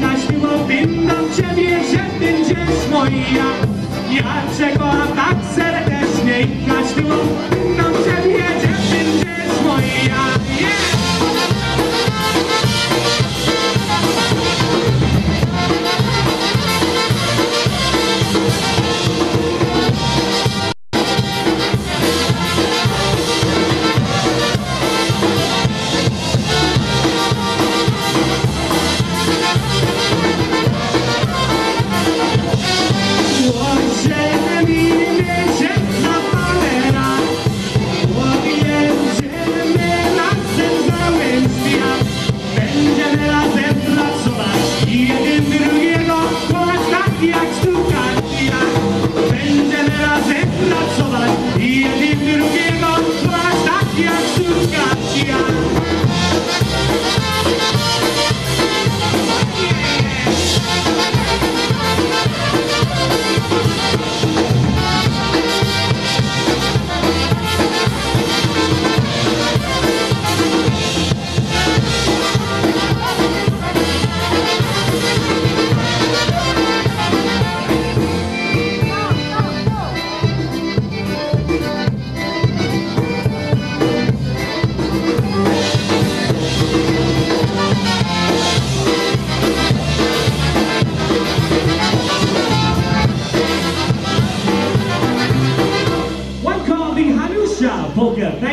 Naśmiłowym mam Ciebie, że będziesz moja Ja. Czego tak serdecznie Naśmiłowym mam Ciebie, dziewczyno Polka. Thank